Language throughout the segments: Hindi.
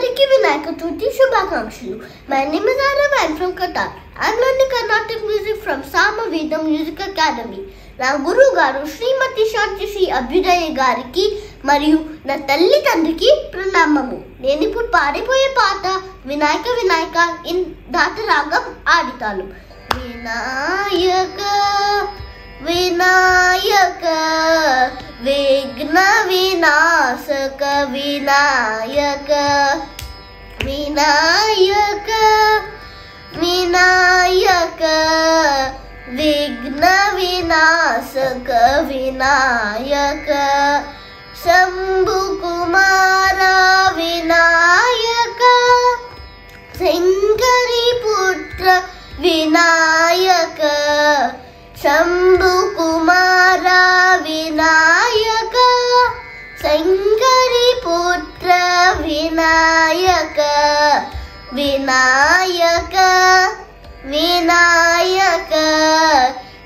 అందరికీ వినాయక చవితి శుభాకాంక్షలు. My name is Aarav I'm from Qatar I'm learning Carnatic music from Samaveda music academy నా గురువు గారు శ్రీమతి శాంతి శ్రీ అభ్యుదయ గారికి మరియు నా తల్లిదండ్రికి ప్రణామము. నేను ఇప్పుడు పాడిపోయే పాట వినాయక వినాయక ఇన్ దాత రాగం ఆడుతాను. వినాయక వినాయక విఘ్న వినాశక వినాయక. विनायक विनायक विघ्नविनाशक विनायक शम्भुकुमार विनायक शङ्करिपुत्र विनायक शम्भुकुमार विनायक शङ्करिपुत्र विनायक विनायक विनायक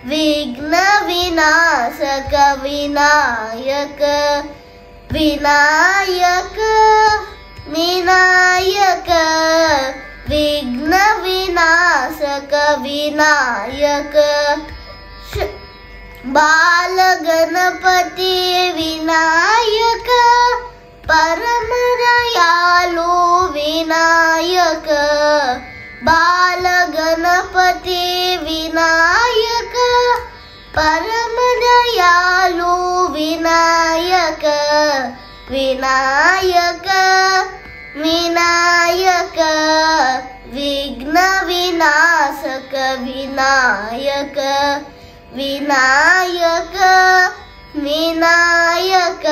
विघ्न विनाशक विनायक विनायक विनायक विघ्न विनाशक विनायक बाल गणपति विन परम दयालु विनायक विनायक विनायक, विघ्न विनाशक, विनायक विनायक विनायक,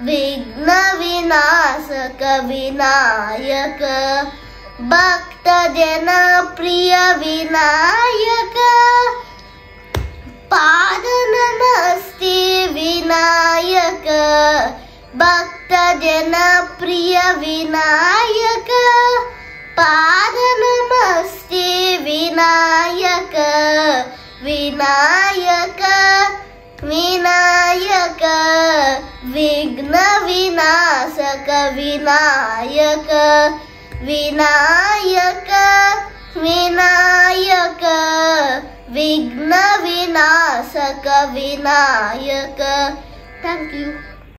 विघ्न विनाशक, विनायक भक्त जन प्रिय विनायक। भक्तजनप्रिय विनायक पाद नमस्ते विनायक विनायक विनायक विघ्नविनाशक विनायक विनायक विनायक, विघ्न विनाशक विनायक। Thank you